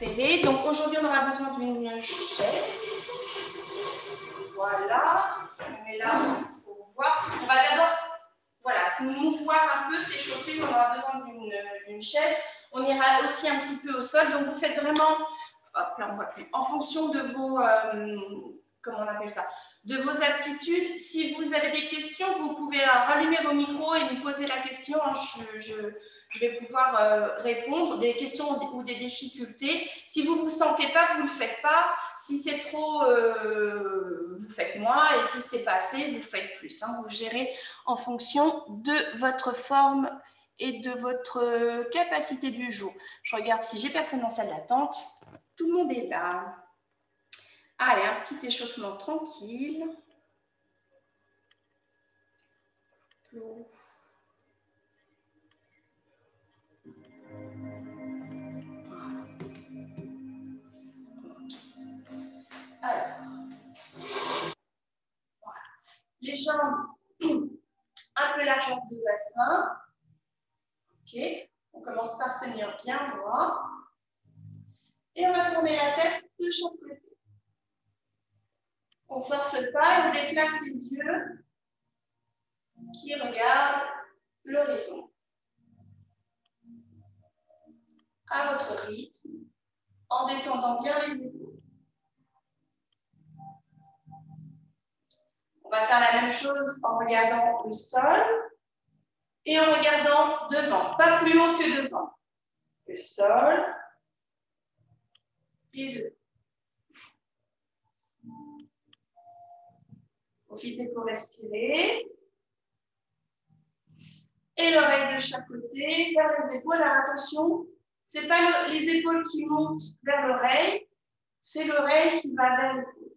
Donc aujourd'hui, on aura besoin d'une chaise. Voilà. On met là pour voir. On va d'abord voilà, se mouvoir un peu, s'échauffer. On aura besoin d'une chaise. On ira aussi un petit peu au sol. Donc vous faites vraiment, hop, là on voit plus, en fonction de vos, euh, comment on appelle ça, de vos aptitudes. Si vous avez des questions, vous pouvez rallumer vos micros et me poser la question. Je, je, vais pouvoir euh, répondre des questions ou des difficultés. Si vous ne vous sentez pas, vous ne le faites pas. Si c'est trop, euh, vous faites moins. Et si c'est pas assez, vous faites plus. Hein. Vous gérez en fonction de votre forme et de votre capacité du jour. Je regarde si j'ai personne en salle d'attente. Tout le monde est là. Allez, un petit échauffement tranquille. Les jambes un peu largeur de bassin. Ok. On commence par tenir bien droit. Et on va tourner la tête de chaque côté. On force pas on déplace les yeux qui regardent l'horizon. À votre rythme, en détendant bien les épaules. On va faire la même chose en regardant le sol et en regardant devant, pas plus haut que devant. Le sol et devant. Profitez pour respirer. Et l'oreille de chaque côté, vers les épaules. Alors attention, ce n'est pas les épaules qui montent vers l'oreille, c'est l'oreille qui va vers l'épaule.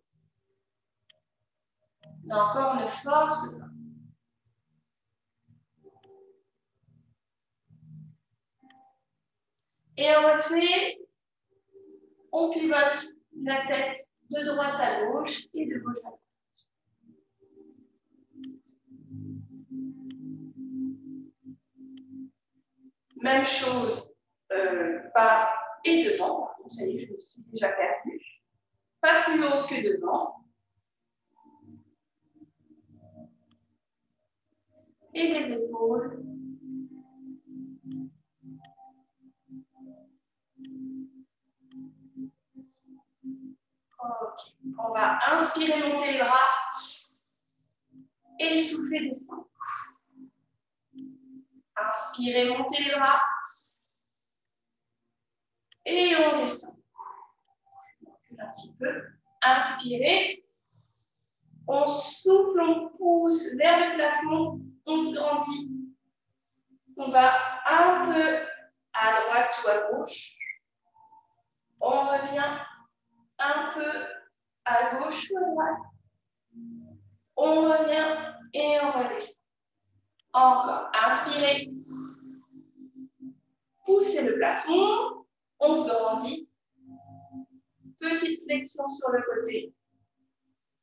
Là encore, ne force pas. Et on refait, on pivote la tête de droite à gauche et de gauche à droite. Même chose, euh, pas et devant. Vous savez, je me suis déjà perdu. Pas plus haut que devant. Et les épaules. Ok. On va inspirer, monter les bras et souffler, descendre. Inspirez, montez les bras. Et on descend. un petit peu. Inspirez. On souffle, on pousse vers le plafond. On se grandit. On va un peu à droite ou à gauche. On revient un peu à gauche ou à droite. On revient et on redescend. Encore. Inspirez. Poussez le plafond. On se grandit. Petite flexion sur le côté.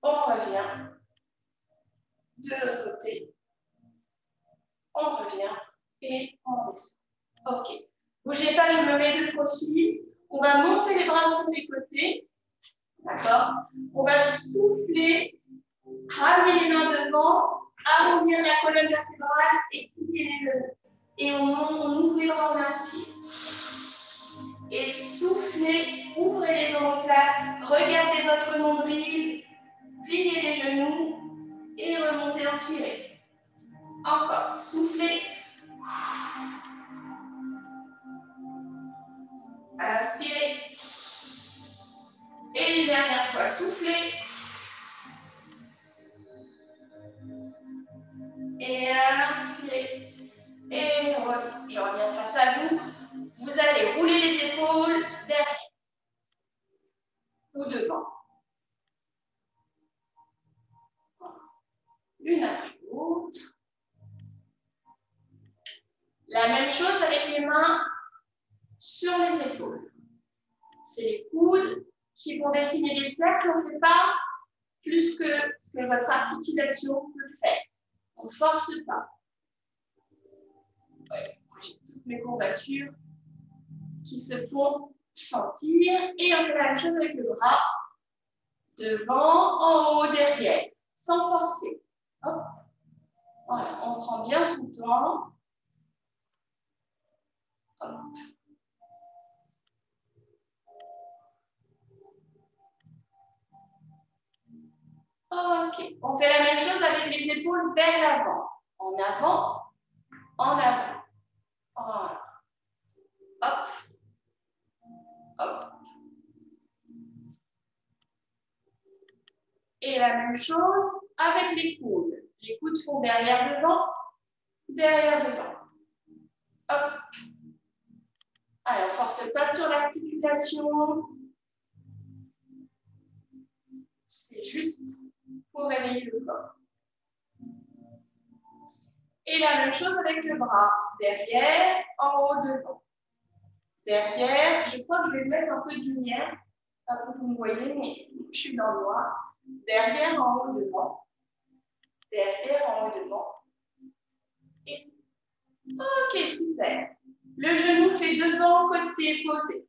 On revient. De l'autre côté. On revient et on descend. OK. Bougez pas, je me mets de profil. On va monter les bras sur les côtés. D'accord On va souffler, ramener les mains devant arrondir la colonne vertébrale et plier les genoux. Et on, on ouvre les bras, on inspire. Et soufflez, ouvrez les omoplates, regardez votre nombril, pliez les genoux et remontez, inspirez. Encore, soufflez. Inspirez. Et une dernière fois, soufflez. Et à l'inspirer. Et Je reviens face à vous. Vous allez rouler les épaules derrière ou devant. Une après l'autre. La même chose avec les mains sur les épaules. C'est les coudes qui vont dessiner des cercles. On ne fait pas plus que ce que votre articulation peut faire. On ne force pas. J'ai toutes mes courbatures qui se font sentir. Et on fait la même chose avec le bras. Devant, en haut, derrière. Sans forcer. Hop. Voilà, on prend bien son temps. Hop. Ok, on fait la même chose avec les épaules vers l'avant. En avant, en avant. Voilà. Hop. Hop. Et la même chose avec les coudes. Les coudes sont derrière devant, derrière devant. Hop. Alors, force pas sur l'articulation. C'est juste pour réveiller le corps. Et la même chose avec le bras. Derrière, en haut, devant. Derrière, je crois que je vais mettre un peu de lumière. Pas que vous me voyez, mais je suis dans le noir. Derrière, en haut, devant. Derrière, en haut, devant. Et... Ok, super. Le genou fait devant, côté, posé.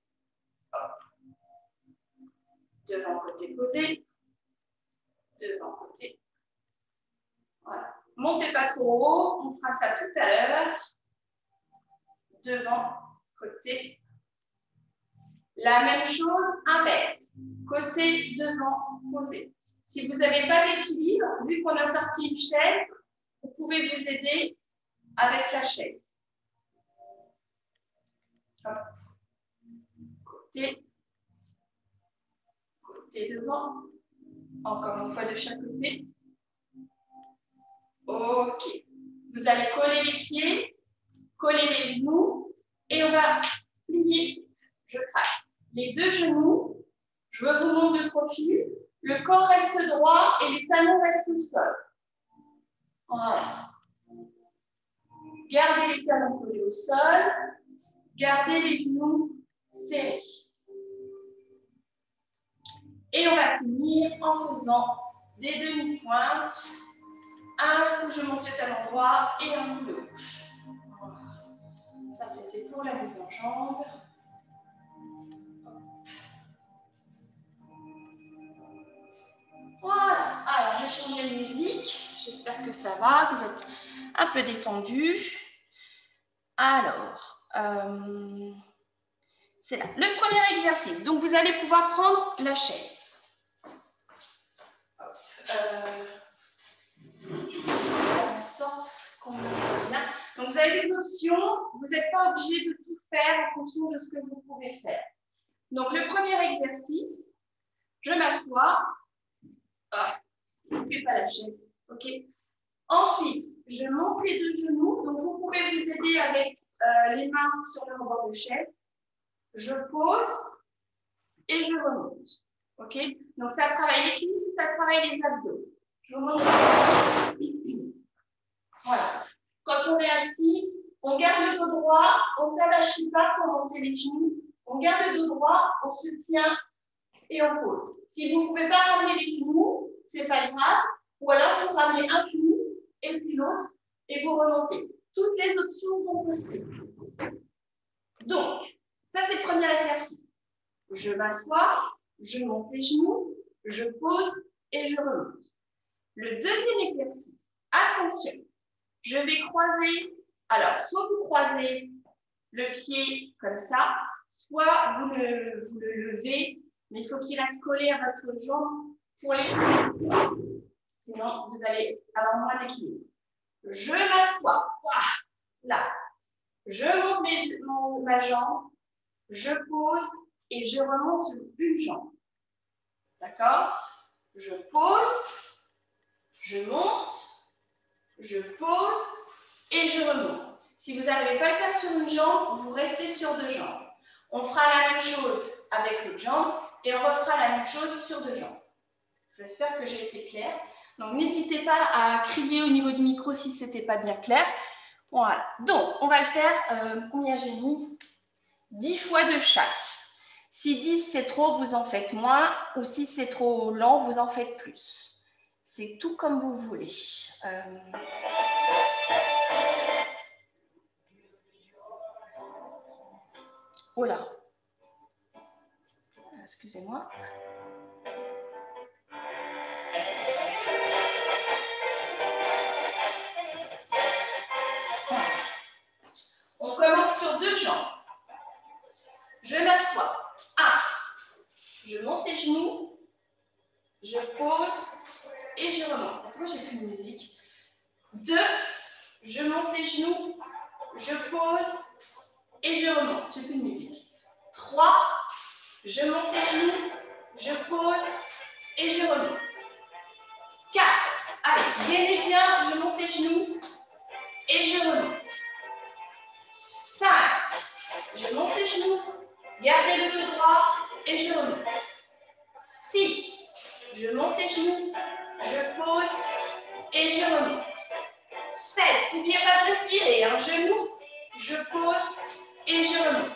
Devant, côté, posé. Devant, côté. Voilà. Montez pas trop haut, on fera ça tout à l'heure. Devant, côté. La même chose, inverse. Côté, devant, posé. Si vous n'avez pas d'équilibre, vu qu'on a sorti une chaise, vous pouvez vous aider avec la chaise. Côté, côté devant, encore une fois de chaque côté. Ok. Vous allez coller les pieds, coller les genoux et on va plier. Je craque. Les deux genoux, je veux vous montrer de profil. Le corps reste droit et les talons restent au sol. Voilà. Gardez les talons collés au sol. Gardez les genoux serrés. Et on va finir en faisant des demi-pointes un coup je monte le talon droit et un coup de gauche. Ça, c'était pour la mise en jambe. Voilà. Alors, j'ai changé de musique. J'espère que ça va. Vous êtes un peu détendu. Alors, euh, c'est là. Le premier exercice. Donc, vous allez pouvoir prendre la chaise. Euh, en sorte qu'on bien. Donc, vous avez des options. Vous n'êtes pas obligé de tout faire en fonction de ce que vous pouvez faire. Donc, le premier exercice, je m'assois. Ah, je ne pas la chaise. OK Ensuite, je monte les deux genoux. Donc, vous pouvez vous aider avec euh, les mains sur le rebord de chaise. Je pose et je remonte. OK Donc, ça travaille les cuisses, ça travaille les abdos. Je remonte. Voilà. Quand on est assis, on garde le dos droit, on s'avachit pas pour monter les genoux. On garde le dos droit, on se tient et on pose. Si vous ne pouvez pas ramener les genoux, ce n'est pas grave. Ou alors, vous ramenez un genou et puis l'autre et vous remontez. Toutes les options sont possibles. Donc, ça, c'est le premier exercice. Je m'assois, je monte les genoux, je pose et je remonte. Le deuxième exercice, attention, je vais croiser, alors soit vous croisez le pied comme ça, soit vous le, levez, mais il faut qu'il reste collé à votre jambe pour les Sinon, vous allez avoir moins d'équilibre. Je m'assois, là. Je monte ma jambe, je pose et je remonte une jambe. D'accord? Je pose, je monte, je pose et je remonte. Si vous n'arrivez pas à le faire sur une jambe, vous restez sur deux jambes. On fera la même chose avec l'autre jambe et on refera la même chose sur deux jambes. J'espère que j'ai été claire. Donc, n'hésitez pas à crier au niveau du micro si ce n'était pas bien clair. Voilà. Donc, on va le faire, euh, combien j'ai mis? 10 fois de chaque. Si 10 c'est trop, vous en faites moins. Ou si c'est trop lent, vous en faites plus. C'est tout comme vous voulez. Euh... Oh là. excusez-moi. On commence sur deux jambes. Je m'assois. Un. Je monte les genoux. Je pose et je remonte. Pourquoi j'ai plus de musique Deux. Je monte les genoux. Je pose et je remonte. J'ai plus de musique. Trois. Je monte les genoux. Je pose et je remonte. Quatre. Allez, gainez bien. Je monte les genoux et je remonte. 5. Je monte les genoux, gardez le dos droit et je remonte. 6. Je monte les genoux, je pose et je remonte. 7. N'oubliez pas de respirer. Un genou, je pose et je remonte.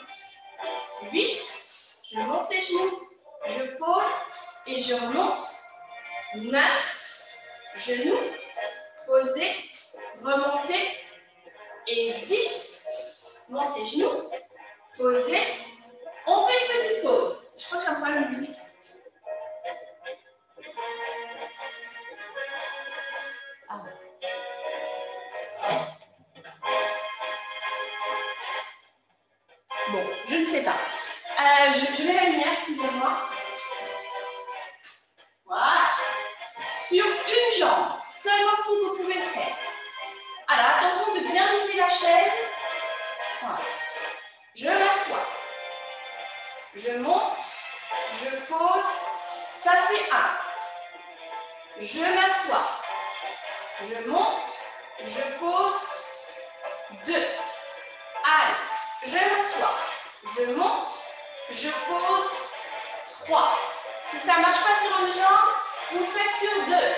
8. Je monte les genoux, je pose et je remonte. 9. Genoux, posez, remontez. Et 10 monte les genoux, posez. On fait une petite pause. Je crois que j'ai un problème de musique. Bon, je ne sais pas. Euh, je, je mets la lumière, excusez-moi. Voilà. Sur une jambe, seulement si vous pouvez le faire. Alors, attention de bien viser la chaise je m'assois. Je monte. Je pose. Ça fait un. Je m'assois. Je monte. Le faites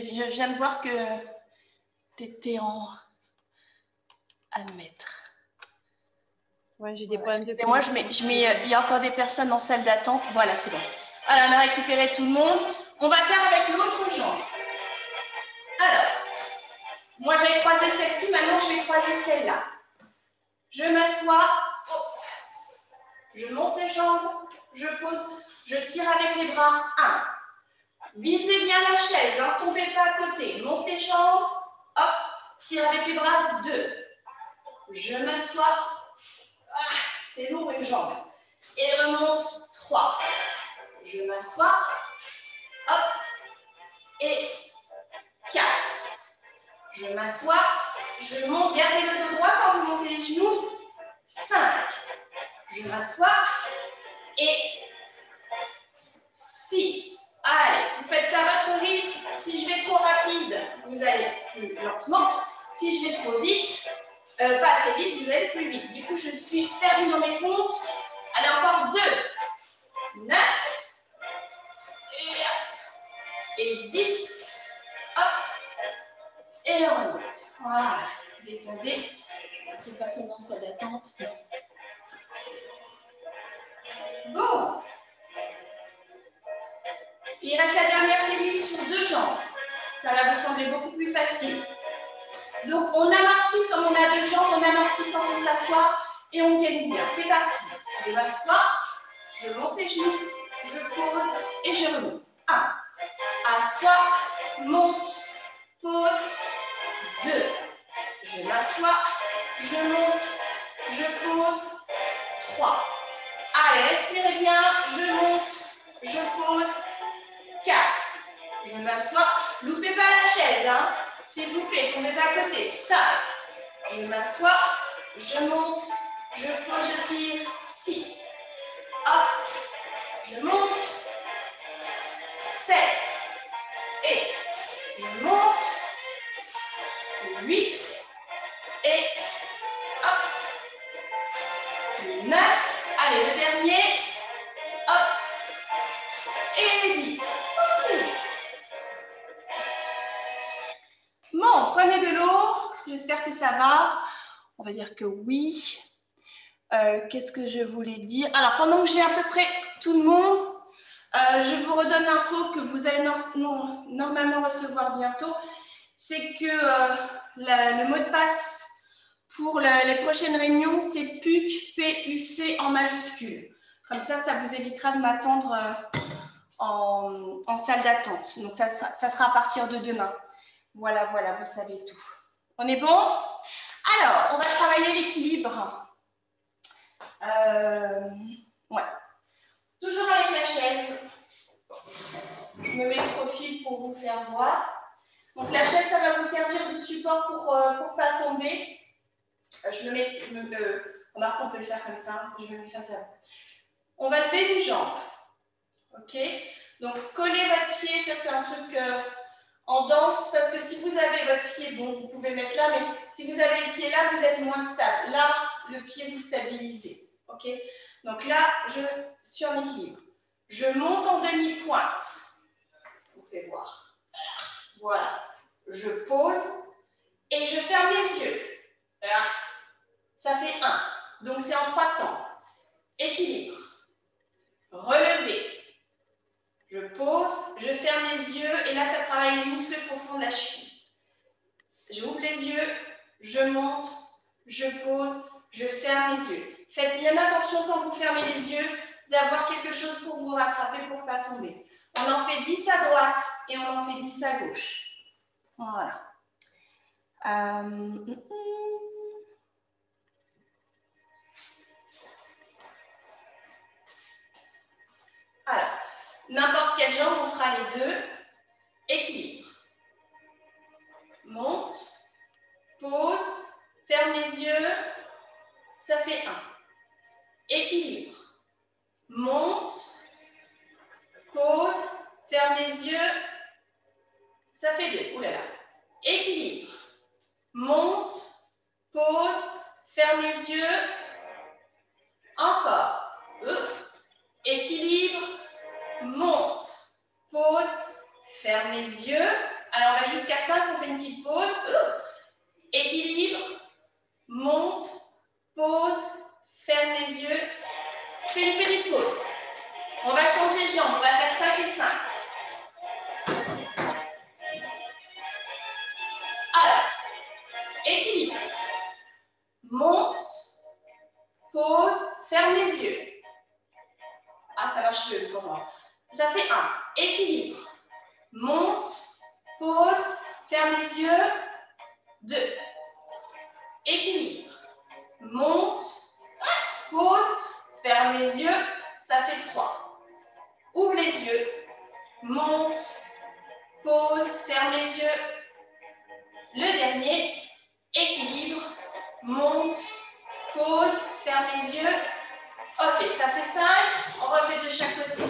je viens de voir que tu étais en admettre. Ouais, j'ai des problèmes de. Moi, je mets, je mets, euh, il y a encore des personnes en salle d'attente. Voilà, c'est bon. Voilà, on a récupéré tout le monde. On va faire avec l'autre jambe. Alors, moi, j'avais croisé celle-ci. Maintenant, je vais croiser celle-là. Je m'assois. Je monte les jambes. Je pose. Je tire avec les bras. Un. Visez bien la chaise. Hein, tombez pas à côté. Monte les jambes. Hop. Tire avec les bras. Deux. Je m'assois. Ah, c'est lourd une jambe. Et remonte. 3. Je m'assois. Hop. Et 4. Je m'assois. Je monte. Gardez le dos droit quand vous montez les genoux. 5. Je m'assois. Et 6. Allez, vous faites ça à votre rythme. Si je vais trop rapide, vous allez plus lentement. Si je vais trop vite, euh, pas assez vite, vous allez plus vite. Du coup, je suis perdue dans mes comptes. Allez, encore 2, 9, et, et 10. Hop, et on remonte. Voilà, détendez. C'est passé dans salle d'attente. Bon. Il reste la dernière série sur deux jambes. Ça va vous sembler beaucoup plus facile. Donc, on amortit comme on a deux jambes, on amortit quand on s'assoit et on gagne bien. C'est parti. Je m'assois, je monte les genoux, je pose et je remonte. 1. Assois, monte, pose. 2. Je m'assois, je monte, 3. Allez, respirez bien. Je monte, je pose. 4. Je m'assois. Loupez pas la chaise, hein. S'il vous plaît, tombez pas à côté. 5. Je m'assois, je monte, je pose, je tire. 6. Hop. Je monte. Dire que oui. Euh, qu'est-ce que je voulais dire? Alors, pendant que j'ai à peu près tout le monde, euh, je vous redonne l'info que vous allez normalement recevoir bientôt. C'est que euh, le mot de passe pour les prochaines réunions, c'est PUC, P-U-C en majuscule. Comme ça, ça vous évitera de m'attendre en, salle d'attente. Donc, ça, sera à partir de demain. Voilà, voilà, vous savez tout. On est bon? Alors, on va travailler l'équilibre. Euh, ouais. Toujours avec la chaise. Je me mets de profil pour vous faire voir. Donc la chaise, ça va vous servir de support pour ne euh, pas tomber. Euh, je me mets, je me, remarque, on peut le faire comme ça. Je vais me faire ça. On va lever une jambe. Ok Donc coller votre pied, ça c'est un truc en danse, parce que si vous avez votre pied, bon, vous pouvez mettre là, mais si vous avez le pied là, vous êtes moins stable. Là, le pied, vous stabilisez. OK? Donc là, je suis en équilibre. Je monte en demi-pointe. Je vous fais voir. Voilà. Je pose et je ferme les yeux. Ça fait un. Donc c'est en trois temps. Équilibre. Relever. Je pose, je ferme les yeux et là, ça travaille les muscles profonds de la cheville. J'ouvre les yeux, je monte, je pose, je ferme les yeux. Faites bien attention quand vous fermez les yeux d'avoir quelque chose pour vous rattraper pour ne pas tomber. On en fait 10 à droite et on en fait 10 à gauche. Voilà. Euh, mm, mm. Alors, N'importe quelle jambe, on fera les deux. Équilibre. Monte, pose, ferme les yeux. Ça fait un. Équilibre. Monte, pose, ferme les yeux. Ça fait deux. Ouh là là. Équilibre. Monte, pose, ferme les yeux. Encore. Équilibre monte, pause, ferme les yeux. Alors, on va jusqu'à 5, on fait une petite pause. Équilibre, monte, pause, ferme les yeux. Fais une petite pause. On va changer de jambe, on va faire 5 et 5. Alors, équilibre, monte, pause, ferme les yeux. Ah, ça marche mieux pour moi. Ça fait un. Équilibre. Monte, pose, ferme les yeux. Deux. Équilibre. Monte, pose, ferme les yeux. Ça fait trois. Ouvre les yeux. Monte, pose, ferme les yeux. Le dernier. Équilibre. Monte, pose, ferme les yeux. Ok, ça fait cinq. On refait de chaque côté.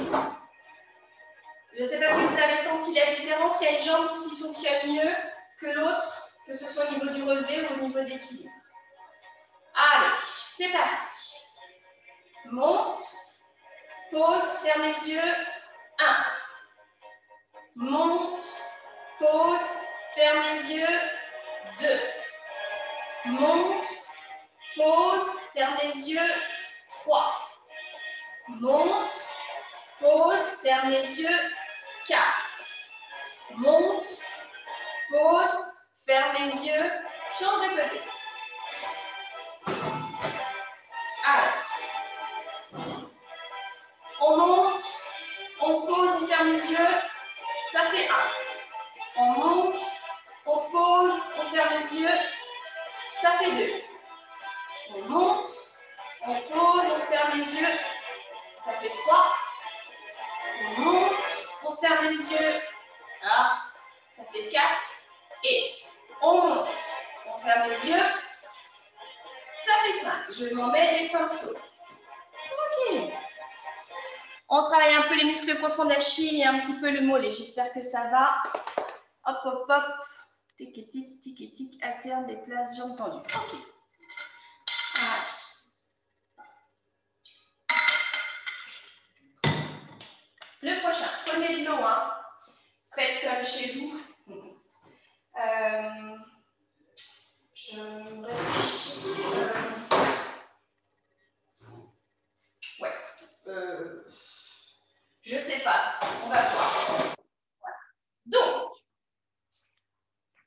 Je ne sais pas si vous avez senti la différence. Il y a une jambe qui fonctionne mieux que l'autre, que ce soit au niveau du relevé ou au niveau d'équilibre. Allez, c'est parti. Monte, pose, ferme les yeux. 1. Monte, pose, ferme les yeux. 2. Monte, pose, ferme les yeux. 3. Monte, pose, ferme les yeux. 4. Monte, pose, Ferme les yeux, change de côté. Alors, on monte, on pose, on ferme les yeux, ça fait un. On monte, on pose, on ferme les yeux, ça fait deux. On monte, on pose, on ferme les yeux, ça fait trois. On monte, on ferme les yeux, ah, ça fait quatre monte. On ferme les yeux. Ça fait 5. Je m'en mets des pinceaux. Ok. On travaille un peu les muscles profonds de la cheville et un petit peu le mollet. J'espère que ça va. Hop, hop, hop. Tic et tic, tic et tic. Alterne, déplace, jambes tendues. Ok. Le prochain, prenez de l'eau. Hein. Faites comme chez vous. Euh, je réfléchis. Euh, ouais. Euh, je sais pas. On va voir. Donc,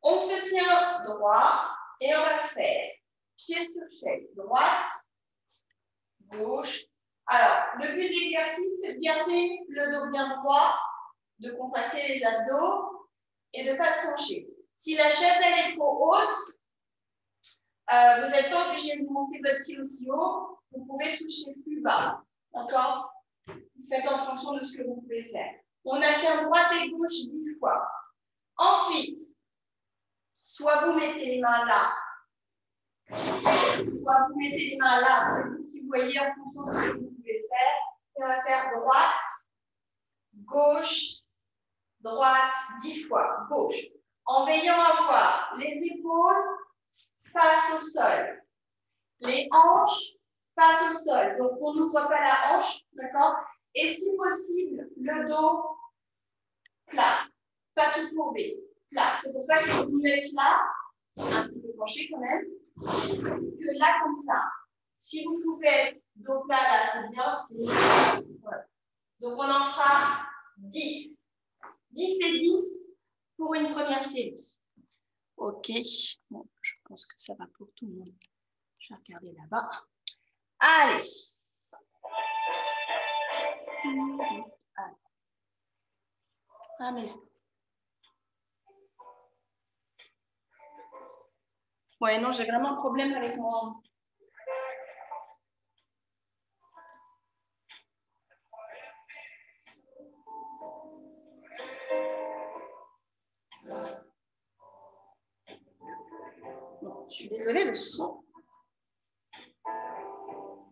on se tient droit et on va faire pied sur chaise, droite, gauche. Alors, le but de l'exercice, c'est de garder le dos bien droit, de contracter les abdos et de ne pas se pencher. Si la chaise elle est trop haute, euh, vous n'êtes pas obligé de monter votre pied aussi haut, vous pouvez toucher plus bas. D'accord? Faites en fonction de ce que vous pouvez faire. On alterne droite et gauche dix fois. Ensuite, soit vous mettez les mains là, soit vous mettez les mains là, c'est vous qui voyez en fonction de ce que vous pouvez faire. Et on va faire droite, gauche, droite, dix fois, gauche. En veillant à voir les épaules face au sol, les hanches face au sol. Donc, on n'ouvre pas la hanche, d'accord? Et si possible, le dos plat, pas tout courbé, plat. C'est pour ça que vous mettez là, un petit peu penché quand même, que là comme ça. Si vous pouvez être dos plat là, c'est bien. Donc, on en fera 10. 10 et 10 pour une première série. Ok, bon, je pense que ça va pour tout le monde. Je vais regarder là-bas. Allez. Ah, mais... Ouais, non, j'ai vraiment un problème avec mon... suis désolée, le son.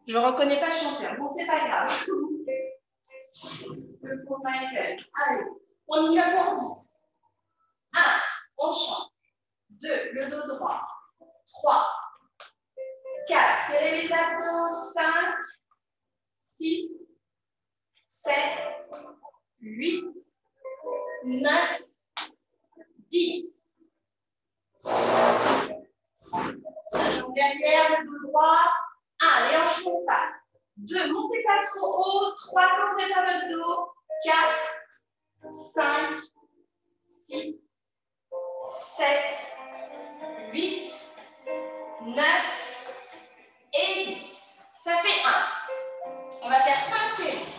Je ne reconnais pas le chanteur. Bon, c'est pas grave. Le pauvre Michael. Allez, on y va pour 10. 1, on chante. 2, le dos droit. 3, 4, serrez les abdos. 5, 6, 7, 8, 9, 10. Derrière, le dos droit. 1, les hanches en face. 2, montez pas trop haut. 3, couvrez pas votre dos. 4, 5, 6, 7, 8, 9 et 10. Ça fait 1. On va faire 5 séries.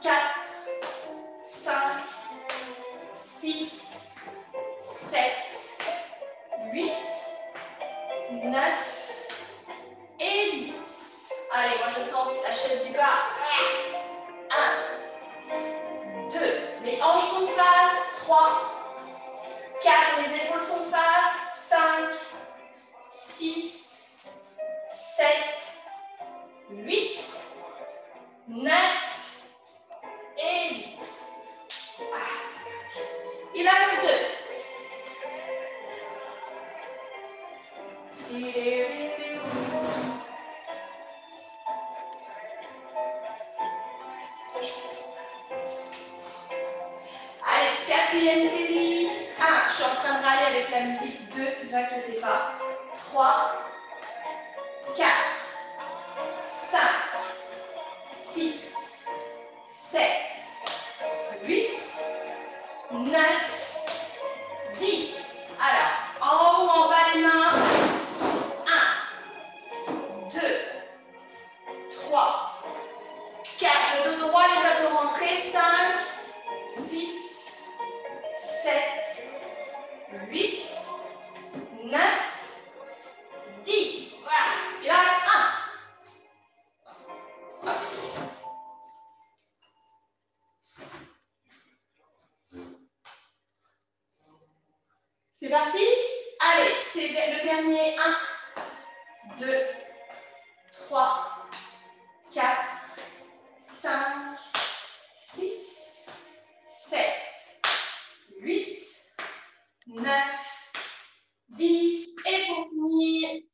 4, 5, 6, 7, 8, 9 et 10. Allez, moi je tente la chaise du bas.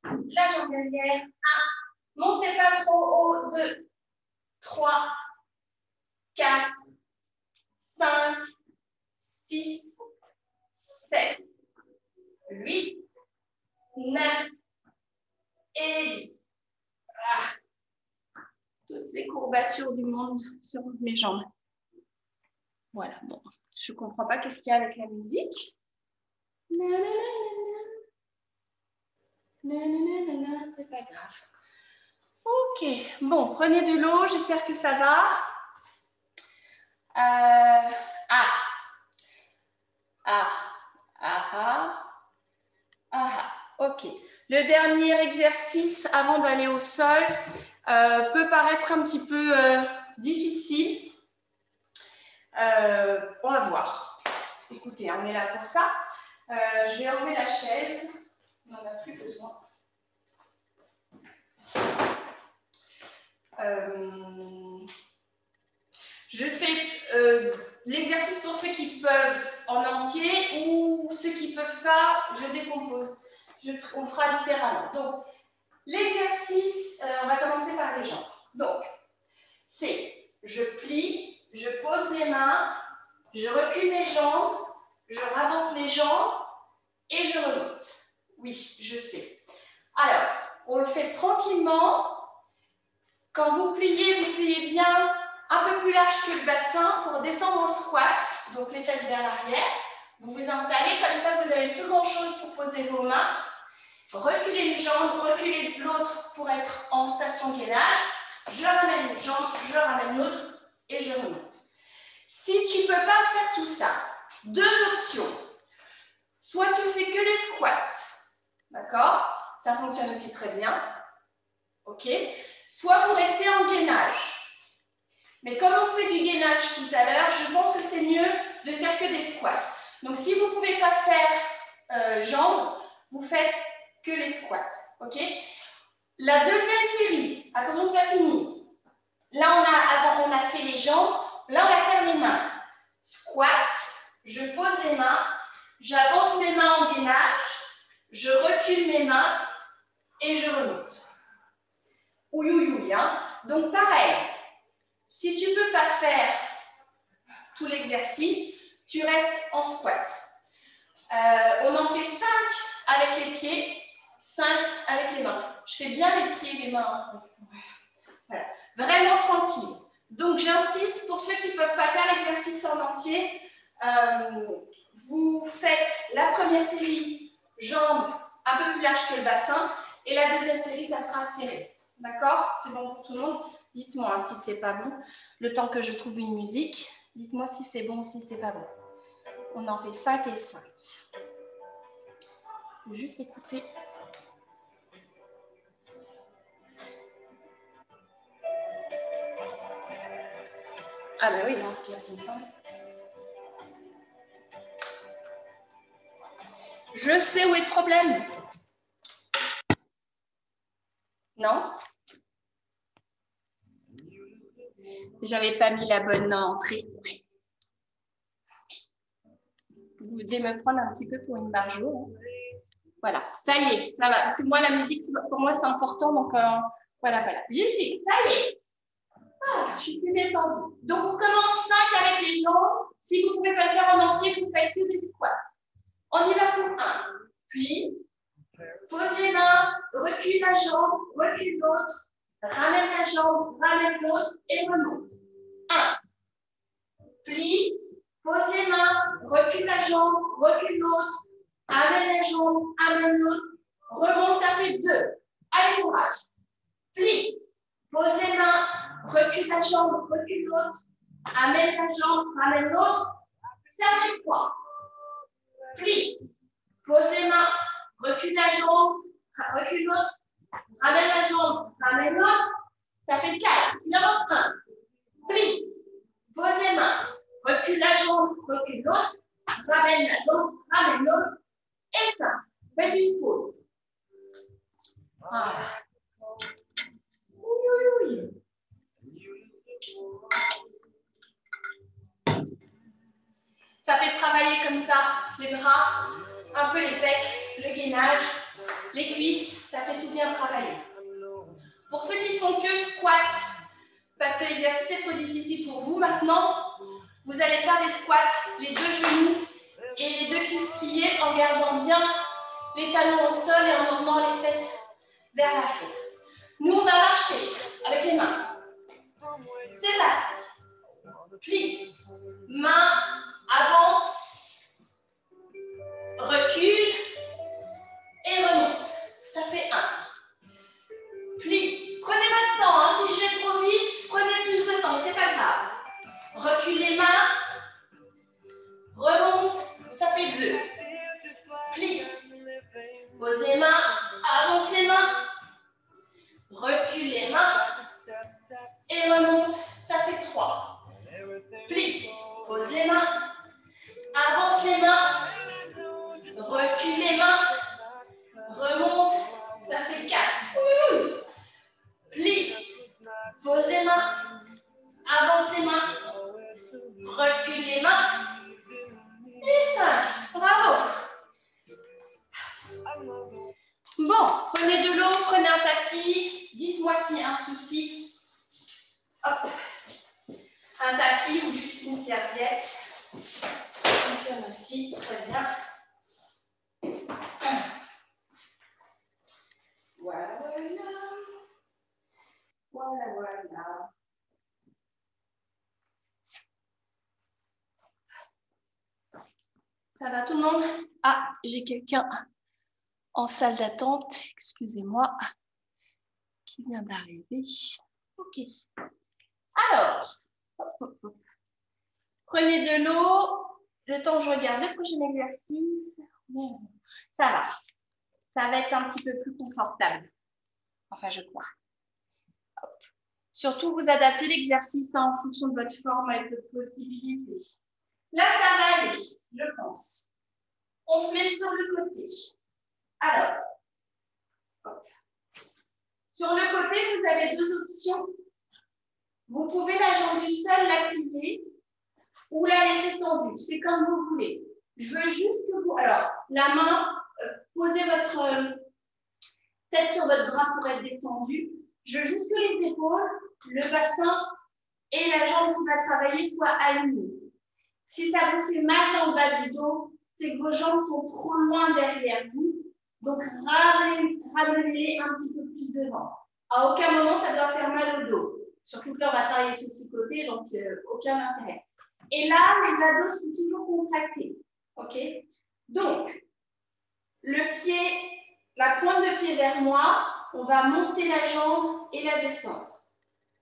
La jambe derrière. 1, montez pas trop haut. 2, 3, 4, 5, 6, 7, 8, 9 et 10. Ah. Toutes les courbatures du monde sur mes jambes. Voilà, bon, je ne comprends pas qu'est-ce qu'il y a avec la musique. C'est pas grave. Ok, bon, prenez de l'eau, j'espère que ça va. Euh, ah, ah, ah, ah. Ah, ok. Le dernier exercice avant d'aller au sol euh, peut paraître un petit peu euh, difficile. Euh, on va voir. Écoutez, on est là pour ça. je vais enlever la chaise. On n'en a plus besoin. je fais l'exercice pour ceux qui peuvent en entier ou ceux qui ne peuvent pas, je décompose. On fera différemment. Donc, l'exercice, euh, on va commencer par les jambes. Donc, c'est je plie, je pose mes mains, je recule mes jambes, je ravance mes jambes et je remonte. Oui, je sais. Alors, on le fait tranquillement. Quand vous pliez, vous pliez bien un peu plus large que le bassin pour descendre en squat, donc les fesses vers l'arrière. Vous vous installez comme ça, vous n'avez plus grand chose pour poser vos mains. Reculez une jambe, reculez l'autre pour être en station gainage. Je ramène une jambe, je ramène l'autre et je remonte. Si tu ne peux pas faire tout ça, deux options. Soit tu fais que des squats, d'accord? Ça fonctionne aussi très bien. Ok Soit vous restez en gainage. Mais comme on fait du gainage tout à l'heure, je pense que c'est mieux de faire que des squats. Donc, si vous ne pouvez pas faire euh, jambes, vous faites que les squats. OK? La deuxième série, attention, c'est pas fini. Là, on a, on a fait les jambes. Là, on va faire les mains. Squat, je pose les mains, j'avance mes mains en gainage, je recule mes mains et je remonte. Ouïe, hein Donc, pareil, si tu ne peux pas faire tout l'exercice, tu restes en squat. Euh, on en fait 5 avec les pieds, 5 avec les mains. Je fais bien les pieds les mains. Voilà. Vraiment tranquille. Donc, j'insiste, pour ceux qui ne peuvent pas faire l'exercice en entier, euh, vous faites la première série jambes un peu plus large que le bassin et la deuxième série, ça sera serré. D'accord? C'est bon pour tout le monde? Dites-moi si c'est pas bon. Le temps que je trouve une musique, dites-moi si c'est bon ou si c'est pas bon. On en fait 5 et 5. Juste écouter. Ah ben oui, non, c'est ce qu'il me semble. Je sais où est le problème. Non? J'avais pas mis la bonne entrée. Vous devez me prendre un petit peu pour une barjo. Hein. Voilà, ça y est, ça va. Parce que moi, la musique, pour moi, c'est important. Donc, euh, voilà, voilà. J'y suis, ça y est. Ah, je suis plus détendue. Donc, on commence 5 avec les jambes, Si vous ne pouvez pas le faire en entier, vous faites que des squats. On y va pour un. Puis, pose les mains, recule la jambe, recule l'autre, ramène la jambe, ramène l'autre et remonte. Un. Plie, pose les mains, recule la jambe, recule l'autre, amène la jambe, amène l'autre, remonte, ça fait deux. Allez, courage. Plie, pose les mains, recule la jambe, recule l'autre, amène la jambe, ramène l'autre, ça fait trois. Plie, pose les mains, recule la jambe, recule l'autre, ramène la jambe, ramène l'autre, ça fait quatre. Il en manque un. Plie, pose les mains, recule la jambe, recule l'autre, ramène la jambe, ramène l'autre, et ça. Faites une pause. Voilà. Ça fait travailler comme ça les bras, un peu les pecs, le gainage, les cuisses, ça fait tout bien travailler. Pour ceux qui font que squat, parce que l'exercice est trop difficile pour vous maintenant, vous allez faire des squats, les deux genoux et les deux cuisses pliées en gardant bien les talons au sol et en emmenant les fesses vers l'arrière. Nous, on va marcher avec les mains. C'est parti. Plie. Main, avance. Recule. Et remonte. Ça fait un. Plie. Prenez votre temps. Hein. Si je vais trop vite, prenez plus de temps. C'est pas grave. Recule les mains. Remonte. Ça fait deux. Plie. Pose les mains. Avance les mains. En salle d'attente, excusez-moi, qui vient d'arriver. Ok. Alors, prenez de l'eau. Le temps que je regarde le prochain exercice. Ça va. Ça va être un petit peu plus confortable. Enfin, je crois. Surtout, vous adaptez l'exercice en fonction de votre forme et de possibilités. Là, ça va aller, je pense. On se met sur le côté. Alors, sur le côté, vous avez deux options. Vous pouvez la jambe du sol la plier ou la laisser tendue. C'est comme vous voulez. Je veux juste que vous... Alors, la main, euh, posez votre euh, tête sur votre bras pour être détendue. Je veux juste que les épaules, le bassin et la jambe qui va travailler soient alignés. Si ça vous fait mal dans le bas du dos, c'est que vos jambes sont trop loin derrière vous. Donc, ramenez-les un petit peu plus devant. À aucun moment, ça doit faire mal au dos. Surtout que là, on va travailler sur ce côté, donc euh, aucun intérêt. Et là, les ados sont toujours contractés. OK? Donc, le pied, la pointe de pied vers moi, on va monter la jambe et la descendre.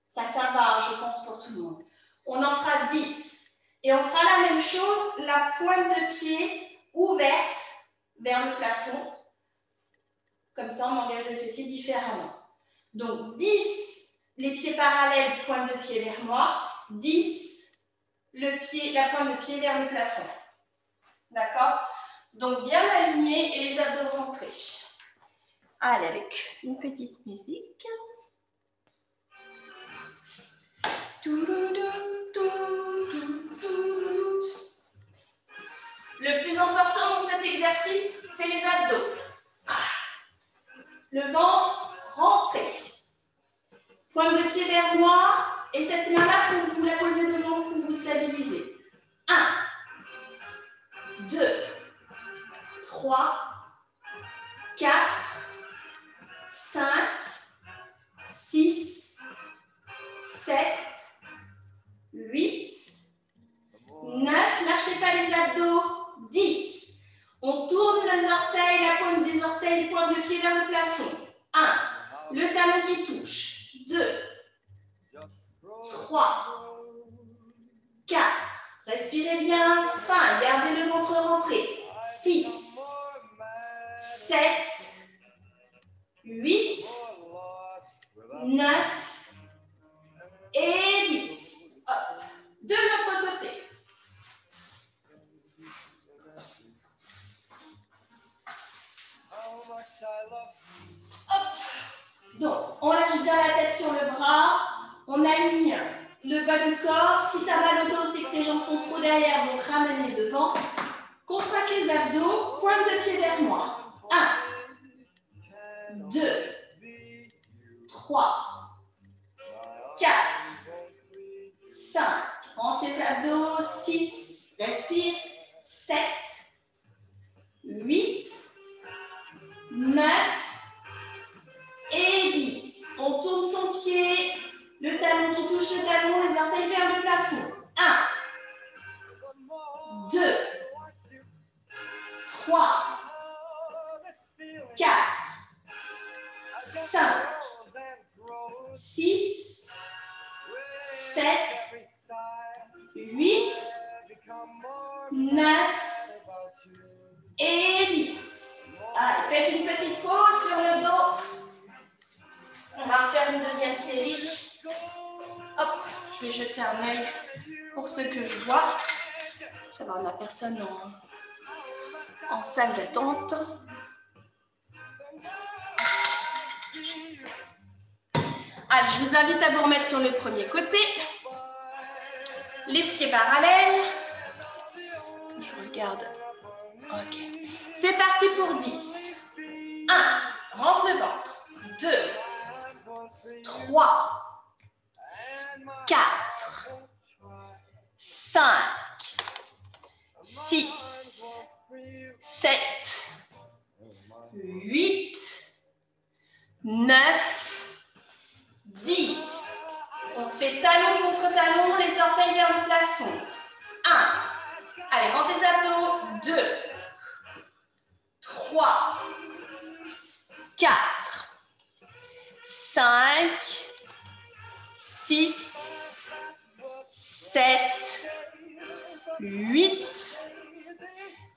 Ça, ça va, je pense, pour tout le monde. On en fera 10. Et on fera la même chose, la pointe de pied ouverte vers le plafond. Comme ça, on engage le fessier différemment. Donc, 10, les pieds parallèles, pointe de pied vers moi. 10, le pied, la pointe de pied vers le plafond. D'accord? Donc, bien aligné et les abdos rentrés. Allez, avec une petite musique. Le plus important dans cet exercice, c'est les abdos le ventre rentré. Pointe de pied vers moi et cette main-là, vous la posez devant pour vous stabiliser. 1, 2, 3, 4, 5, 6, 7, 8, 9. Lâchez pas les abdos. 10, on tourne les orteils, la pointe des orteils, pointe de pied vers le plafond. 1. Le talon qui touche. 2. 3. 4. Respirez bien. 5. Gardez le ventre rentré. 6. 7. 8. 9 premier côté. Les pieds parallèles. Je regarde. Ok. C'est parti pour 10. 1. Rentre le ventre. 2. 3. 4. 5. 6. 7. 8. 9. 10. On fait talon contre talon, les orteils vers le plafond. 1. Allez, rentre les abdos. 2. 3. 4. 5. 6. 7. 8.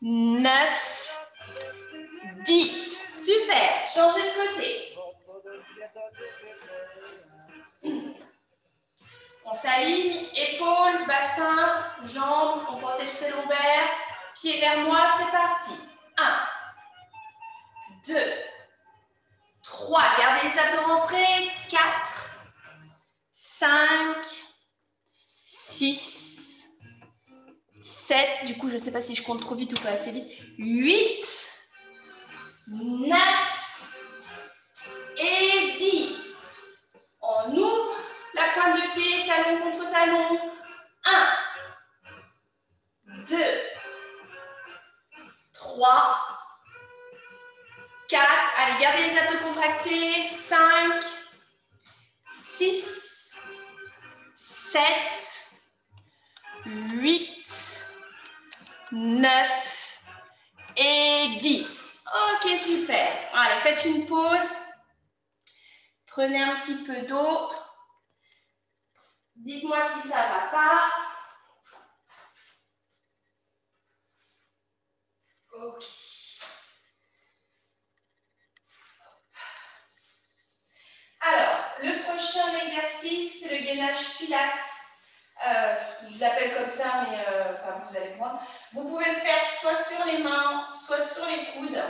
9. 10. Super. Changez de côté. On s'aligne, épaules, bassin, jambes, on protège ses lombaires. Pieds vers moi, c'est parti. 1, 2, 3, gardez les abdos rentrés. 4, 5, 6, 7, du coup je ne sais pas si je compte trop vite ou pas assez vite. 8, 9 et 10. On ouvre pointe de pied, talon contre talon. 1, 2, 3, 4. Allez, gardez les abdos contractés. 5, 6, 7, 8, 9 et 10. Ok, super. Allez, faites une pause. Prenez un petit peu d'eau. Dites-moi si ça ne va pas. Ok. Alors, le prochain exercice, c'est le gainage pilates. Euh, je l'appelle comme ça, mais euh, vous allez voir. Vous pouvez le faire soit sur les mains, soit sur les coudes.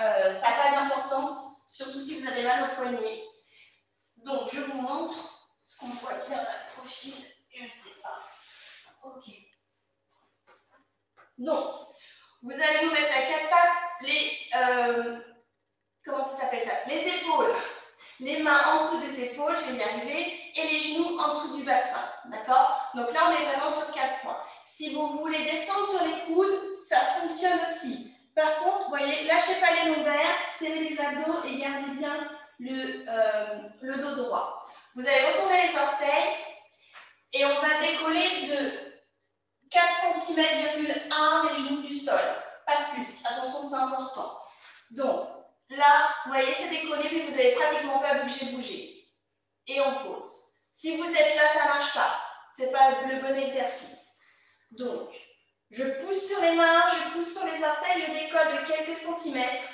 Euh, ça n'a pas d'importance, surtout si vous avez mal au poignet. Donc, je vous montre. Est-ce qu'on voit bien le profil Je ne sais pas. Ok. Donc, vous allez vous mettre à quatre pattes, les, euh, comment ça s'appelle ça? Les épaules, les mains en dessous des épaules, je vais y arriver, et les genoux en dessous du bassin, d'accord? Donc là, on est vraiment sur quatre points. Si vous voulez descendre sur les coudes, ça fonctionne aussi. Par contre, voyez, lâchez pas les lombaires, serrez les abdos et gardez bien le, euh, le dos droit. Vous allez retourner les orteils et on va décoller de 4 cm, les genoux du sol. Pas plus. Attention, c'est important. Donc, là, vous voyez, c'est décollé, mais vous n'avez pratiquement pas j'ai bougé. Et on pose. Si vous êtes là, ça ne marche pas. Ce n'est pas le bon exercice. Donc, je pousse sur les mains, je pousse sur les orteils, je décolle de quelques centimètres.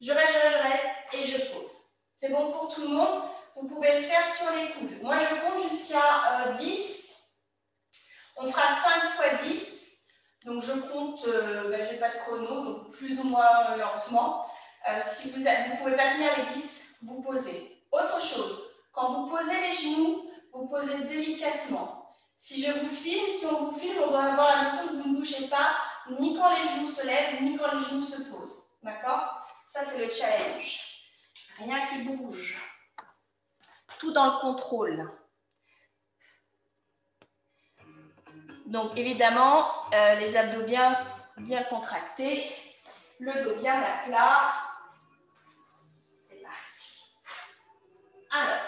Je reste, je reste, je reste et je pose. C'est bon pour tout le monde? Vous pouvez le faire sur les coudes. Moi, je compte jusqu'à 10. Euh, on fera 5 fois 10. Donc, je compte, euh, ben, je n'ai pas de chrono, donc plus ou moins lentement. Euh, si vous ne pouvez pas tenir les 10, vous posez. Autre chose, quand vous posez les genoux, vous posez délicatement. Si je vous filme, si on vous filme, on doit avoir l'impression que vous ne bougez pas, ni quand les genoux se lèvent, ni quand les genoux se posent. D'accord? Ça, c'est le challenge. Rien qui bouge. Tout dans le contrôle. Donc, évidemment, euh, les abdos bien, bien contractés, le dos bien à plat. C'est parti. Alors,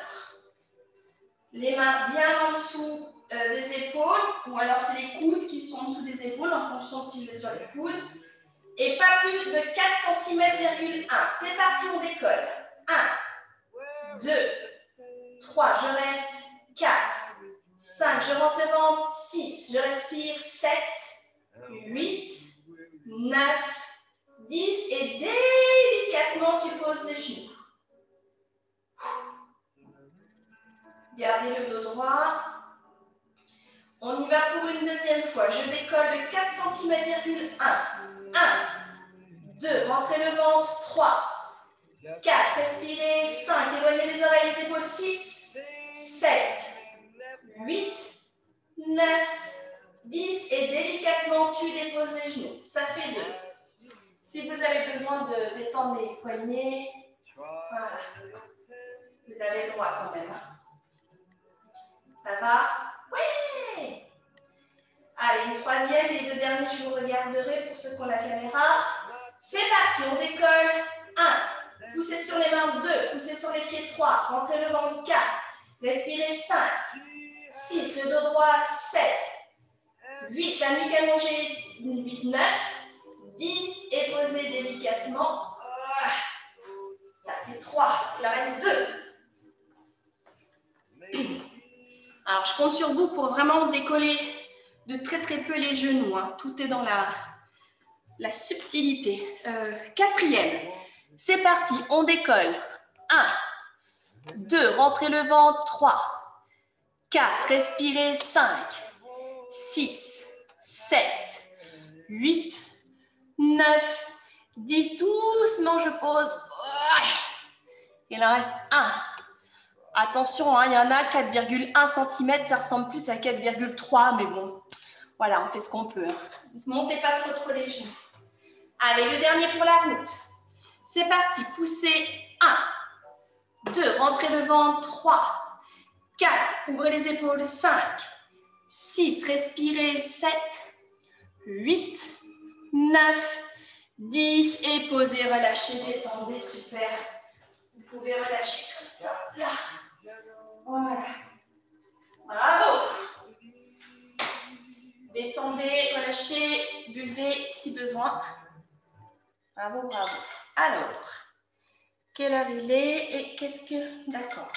les mains bien en dessous euh, des épaules, ou alors c'est les coudes qui sont en dessous des épaules en fonction de si je vais sur les coudes. Et pas plus de 4 cm,1. C'est parti, on décolle. 1, 2, 3, je reste. 4, 5, je rentre le ventre. 6, je respire. 7, 8, 9, 10. Et délicatement, tu poses les genoux. Gardez le dos droit. On y va pour une deuxième fois. Je décolle de 4 cm,1. 1, 2, rentrez le ventre. 3, 4, respirez. 5, éloignez les oreilles, les épaules. 6, 7, 8, 9, 10. Et délicatement, tu déposes les genoux. Ça fait 2. Si vous avez besoin de détendre les poignets, voilà. Vous avez le droit quand même. Ça va? Oui Allez, une troisième, les deux derniers, je vous regarderai pour ceux qui ont la caméra. C'est parti, on décolle. 1, poussez sur les mains, 2, poussez sur les pieds, 3, rentrez le ventre, 4, respirez, 5, 6, le dos droit, 7, 8, la nuque allongée, 8, 9, 10, et posez délicatement. Ça fait 3, il en reste 2. Alors, je compte sur vous pour vraiment décoller de très très peu les genoux. Hein. Tout est dans la, la subtilité. Euh, quatrième, c'est parti, on décolle. 1, 2, rentrez le ventre, 3, 4, respirez, 5, 6, 7, 8, 9, 10, doucement je pose. Il en reste 1, Attention, hein, il y en a 4,1 cm, ça ressemble plus à 4,3, mais bon, voilà, on fait ce qu'on peut. Ne hein. montez pas trop trop les genoux. Allez, le dernier pour la route. C'est parti, poussez 1, 2, rentrez le ventre, 3, 4, ouvrez les épaules, 5, 6, respirez, 7, 8, 9, 10, et posez, relâchez, détendez, super. Vous pouvez relâcher comme ça, là. Voilà. Bravo. Détendez, relâchez, buvez si besoin. Bravo, bravo. Alors, quelle heure il est et qu'est-ce que... D'accord.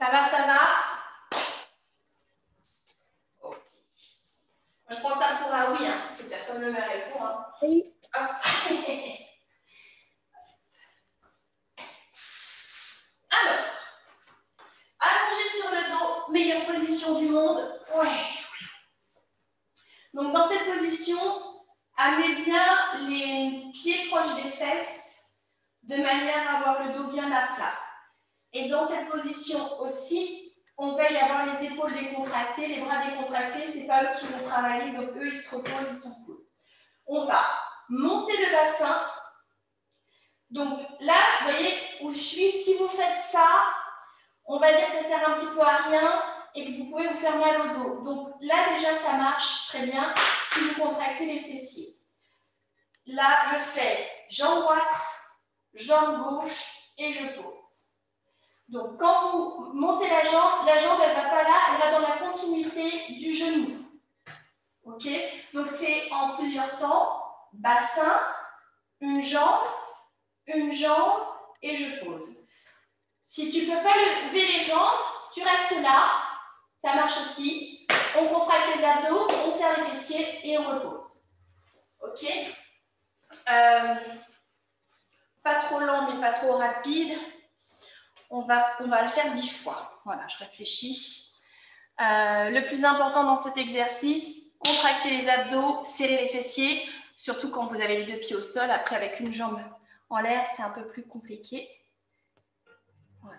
Ça va, ça va? Je prends ça pour un oui, hein, parce que personne ne me répond. Hein. Oui. Alors, allongé sur le dos, meilleure position du monde? Ouais. Donc, dans cette position, amenez bien les pieds proches des fesses de manière à avoir le dos bien à plat. Et dans cette position aussi, on veille à avoir les épaules décontractées, les bras décontractés, c'est pas eux qui vont travailler, donc eux, ils se reposent, ils sont cool. On va monter le bassin. Donc là, vous voyez où je suis, si vous faites ça, on va dire que ça sert un petit peu à rien et que vous pouvez vous faire mal au dos. Donc là, déjà, ça marche très bien si vous contractez les fessiers. Là, je fais jambe droite, jambe gauche et je pose. Donc, quand vous montez la jambe, la jambe, elle ne va pas là, elle va dans la continuité du genou. OK? Donc, c'est en plusieurs temps. Bassin, une jambe, une jambe, et je pose. Si tu ne peux pas lever les jambes, tu restes là. Ça marche aussi. On contracte les abdos, on serre les fessiers et on repose. OK euh, Pas trop lent, mais pas trop rapide. On va, on va le faire dix fois. Voilà, je réfléchis. Euh, le plus important dans cet exercice, contracter les abdos, serrer les fessiers, surtout quand vous avez les deux pieds au sol. Après, avec une jambe en l'air, c'est un peu plus compliqué. Voilà.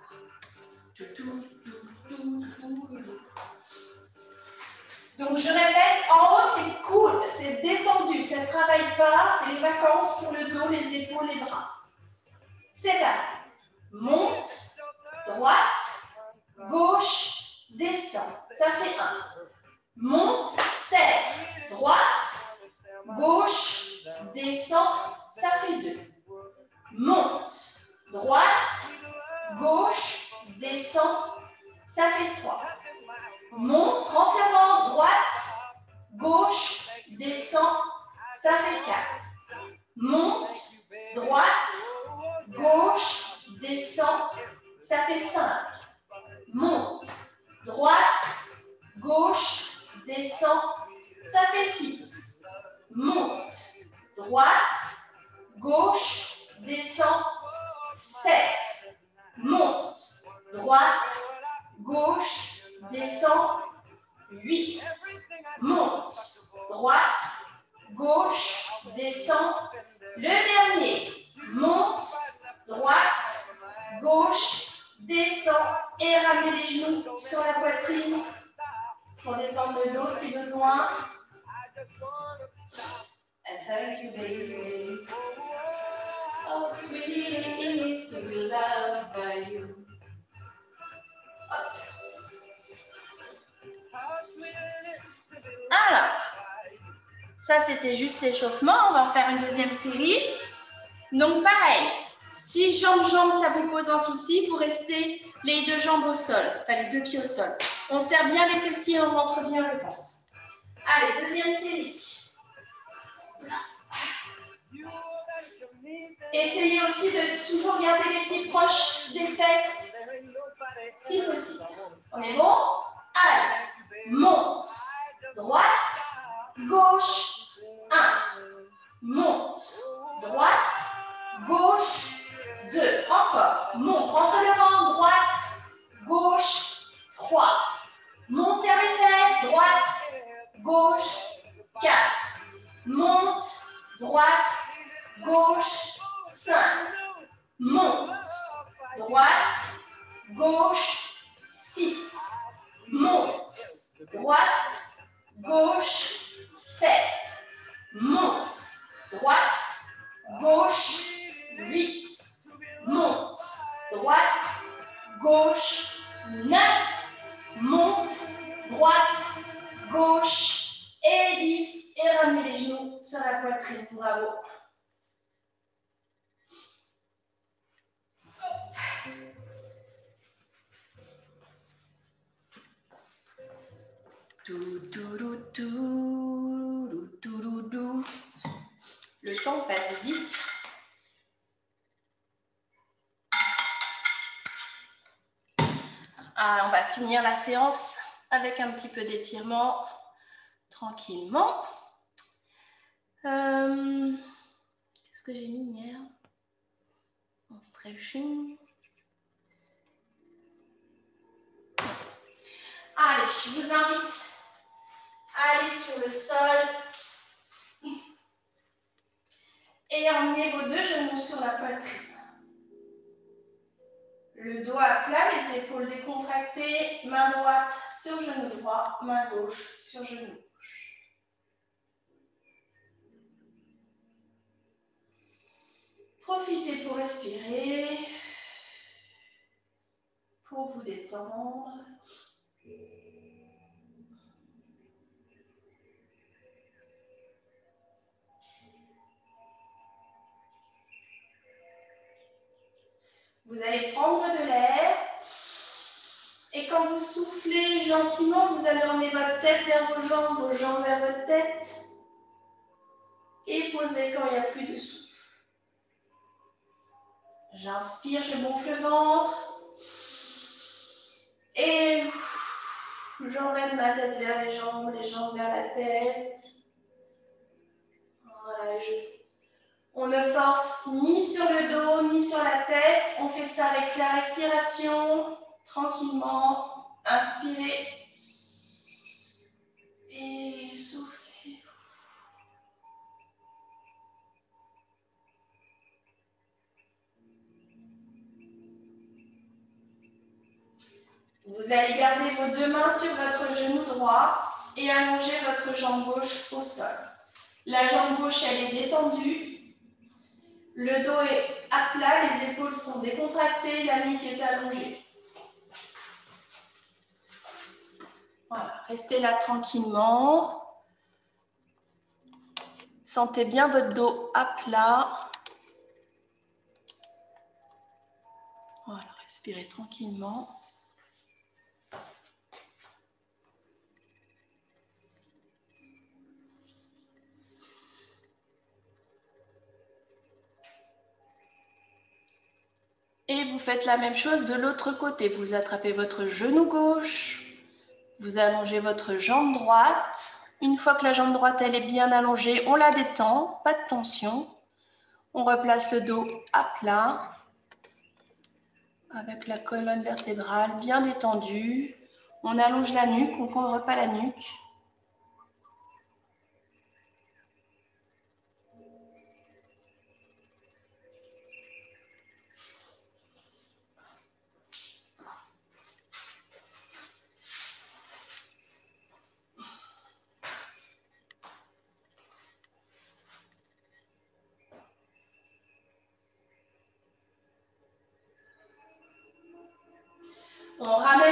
Donc je répète, en haut c'est cool, c'est détendu, ça ne travaille pas, c'est les vacances pour le dos, les épaules, les bras. C'est parti. Monte, droite, gauche, descend. Ça fait un. Monte, serre, droite, gauche, descend. Ça fait deux. Monte, droite, gauche, descend. Ça fait trois. Monte, rentre la droite, gauche, descend, ça fait 4. Monte, droite, gauche, descend, ça fait 5. Monte, droite, gauche, descend, ça fait 6. Monte, droite, gauche, descend, 7. Monte, droite, gauche, descend, 8. Monte, droite, gauche, descend. Le dernier, monte, droite, gauche, descend et ramenez les genoux sur la poitrine pour détendre le dos si besoin. And thank you, baby. Oh, sweetie, it to be loved by you. Ça c'était juste l'échauffement. On va faire une deuxième série. Donc pareil, si jambe-jambe ça vous pose un souci, vous restez les deux jambes au sol, enfin les deux pieds au sol. On serre bien les fessiers, on rentre bien le ventre. Allez, deuxième série. Essayez aussi de toujours garder les pieds proches des fesses, si possible. On est bon? Allez, monte droite, gauche, 1. Monte, droite, gauche, 2. Encore. Monte, entre le ventre, droite, gauche, 3. Monte, serre les fesses, droite, gauche, 4. Monte, droite, gauche, 5. Monte, droite, gauche, 6. Monte, droite, gauche, 7. Monte, droite, gauche, 8. Monte, droite, gauche, 9. Monte, droite, gauche et 10. Et ramenez les genoux sur la poitrine. Bravo. Le finir la séance avec un petit peu d'étirement tranquillement. Euh, qu'est-ce que j'ai mis hier? En stretching. Allez, je vous invite Allez sur le sol. Et emmenez vos deux genoux sur la poitrine. Le dos à plat, les épaules décontractées, main droite sur genou droit, main gauche sur genou gauche. Profitez pour respirer, pour vous détendre. Vous allez prendre de l'air. Et quand vous soufflez gentiment, vous allez emmener votre tête vers vos jambes, vos jambes vers votre tête. Et poser quand il n'y a plus de souffle. J'inspire, je gonfle le ventre. Et j'emmène ma tête vers les jambes, les jambes vers la tête. Voilà, je on ne force ni sur le dos, ni sur la tête. On fait ça avec la respiration, tranquillement. Inspirez. Et soufflez. Vous allez garder vos deux mains sur votre genou droit et allonger votre jambe gauche au sol. La jambe gauche, elle est détendue. Le dos est à plat, les épaules sont décontractées, la nuque est allongée. Voilà, restez là tranquillement. Sentez bien votre dos à plat. Voilà, respirez tranquillement. Vous faites la même chose de l'autre côté. Vous attrapez votre genou gauche, vous allongez votre jambe droite. Une fois que la jambe droite elle est bien allongée, on la détend, pas de tension. On replace le dos à plat avec la colonne vertébrale bien détendue. On allonge la nuque, on ne couvre pas la nuque.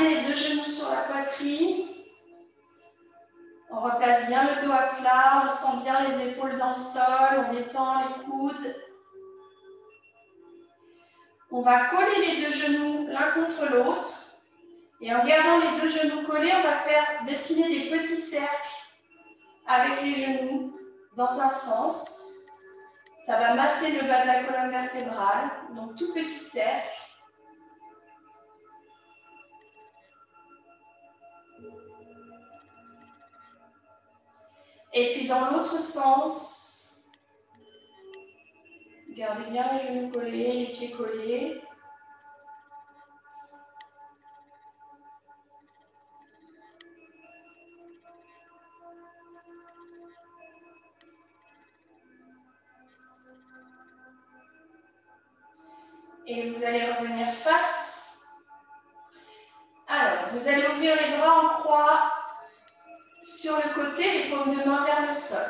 Les deux genoux sur la poitrine. On replace bien le dos à plat, on sent bien les épaules dans le sol, on détend les coudes. On va coller les deux genoux l'un contre l'autre. Et en gardant les deux genoux collés, on va faire dessiner des petits cercles avec les genoux dans un sens. Ça va masser le bas de la colonne vertébrale. Donc tout petit cercle. Et puis dans l'autre sens, gardez bien les genoux collés, les pieds collés. Et vous allez revenir face. Alors, vous allez ouvrir les bras en croix sur le côté, les paumes de main vers le sol.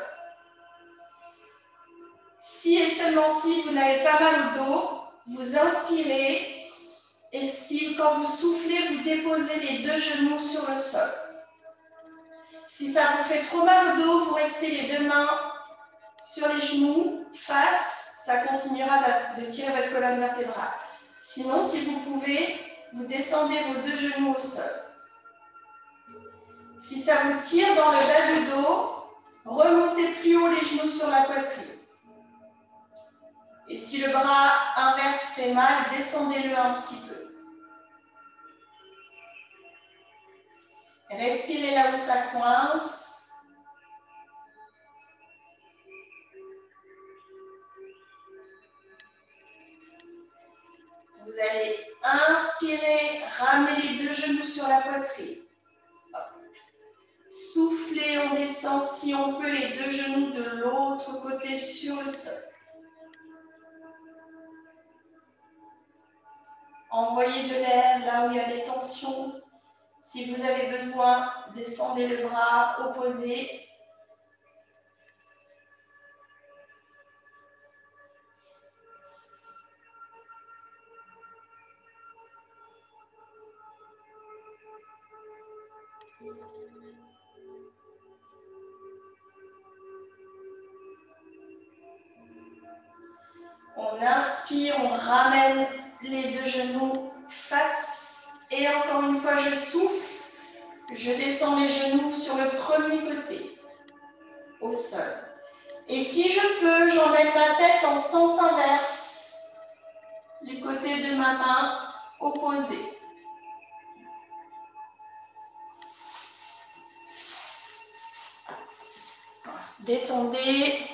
Si et seulement si vous n'avez pas mal au dos, vous inspirez et si quand vous soufflez, vous déposez les deux genoux sur le sol. Si ça vous fait trop mal au dos, vous restez les deux mains sur les genoux, face, ça continuera de tirer votre colonne vertébrale. Sinon, si vous pouvez, vous descendez vos deux genoux au sol. Si ça vous tire dans le bas du dos, remontez plus haut les genoux sur la poitrine. Et si le bras inverse fait mal, descendez-le un petit peu. Respirez là où ça coince. Vous allez inspirer, ramener les deux genoux sur la poitrine. Soufflez, on descend si on peut les deux genoux de l'autre côté sur le sol. Envoyez de l'air là où il y a des tensions. Si vous avez besoin, descendez le bras opposé On inspire, on ramène les deux genoux face. Et encore une fois, je souffle. Je descends les genoux sur le premier côté, au sol. Et si je peux, j'emmène ma tête en sens inverse, du côté de ma main opposée. Détendez.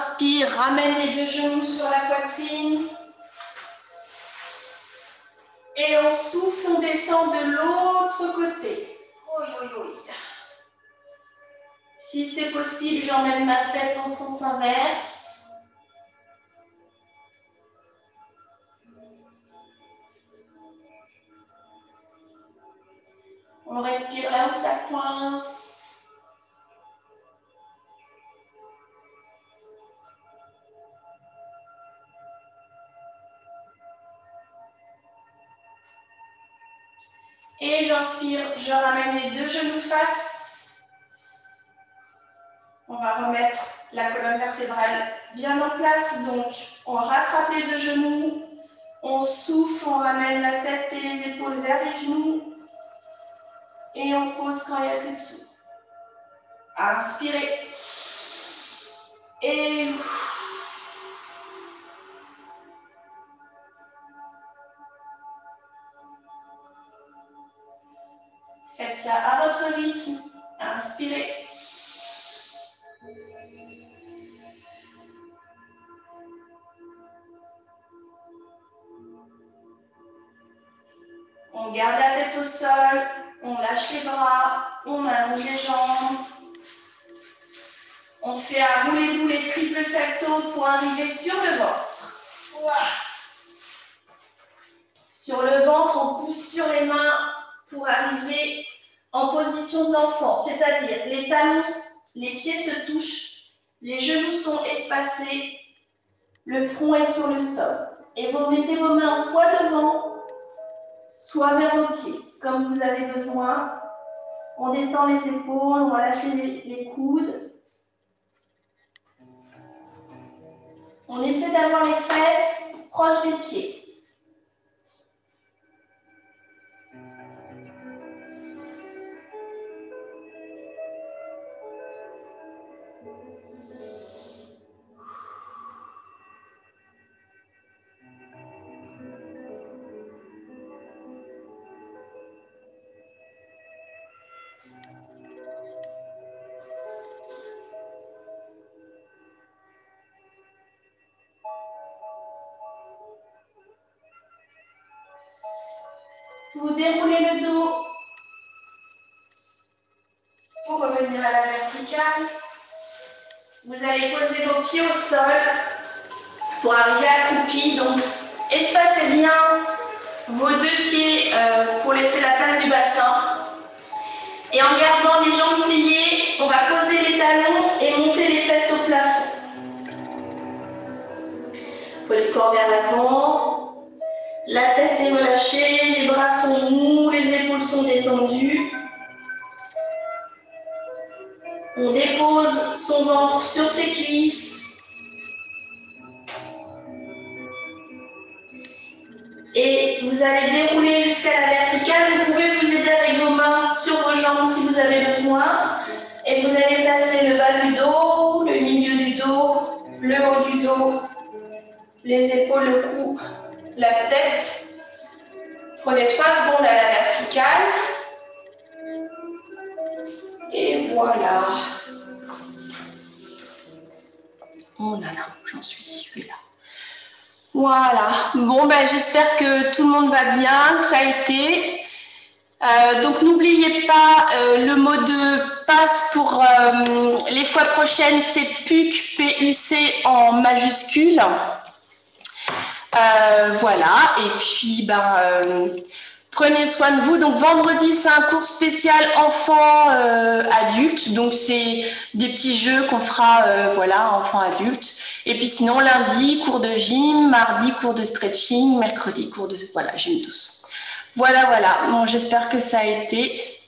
Inspire, ramène les deux genoux sur la poitrine. Et on souffle, on descend de l'autre côté. Si c'est possible, j'emmène ma tête en sens inverse. On respire là où ça coince. On va remettre la colonne vertébrale bien en place. Donc, on rattrape les deux genoux. On souffle, on ramène la tête et les épaules vers les genoux. Et on pose quand il n'y a plus de souffle. Inspirez. Et Faites ça à votre rythme. Inspirez. On garde la tête au sol on lâche les bras, on allonge les jambes. On fait un roulé et triple salto pour arriver sur le ventre. Sur le ventre, on pousse sur les mains pour arriver en position d'enfant, c'est-à-dire les talons, les pieds se touchent, les genoux sont espacés, le front est sur le sol. Et vous mettez vos mains soit devant, soit vers vos pieds comme vous avez besoin. On détend les épaules, on va lâcher les, coudes. On essaie d'avoir les fesses proches des pieds. Le dos pour revenir à la verticale. Vous allez poser vos pieds au sol pour arriver accroupi. Donc, espacez bien vos deux pieds euh, pour laisser la place du bassin. Et en gardant les jambes pliées, on va poser les talons et monter les fesses au plafond. le corps vers l'avant. La tête est relâchée, les bras sont mous, les épaules sont détendues. On dépose son ventre sur ses cuisses. Et vous allez dérouler jusqu'à la verticale. Vous pouvez vous aider avec vos mains sur vos jambes si vous avez besoin. Et vous allez placer le bas du dos, le milieu du dos, le haut du dos, les épaules, le cou la tête. Prenez trois secondes à la verticale. Et voilà. Oh là là, j'en suis, là. Voilà. Bon, ben, j'espère que tout le monde va bien, que ça a été. Euh, donc, n'oubliez pas euh, le mot de passe pour euh, les fois prochaines, c'est PUC, P-U-C en majuscule. Euh, voilà, et puis ben, euh, prenez soin de vous. Donc vendredi, c'est un cours spécial enfants euh. Donc c'est des petits jeux qu'on fera, voilà, enfants adultes. Et puis sinon lundi, cours de gym, mardi, cours de stretching, mercredi, cours de voilà, gym douce. Voilà, voilà. Bon, j'espère que ça a été.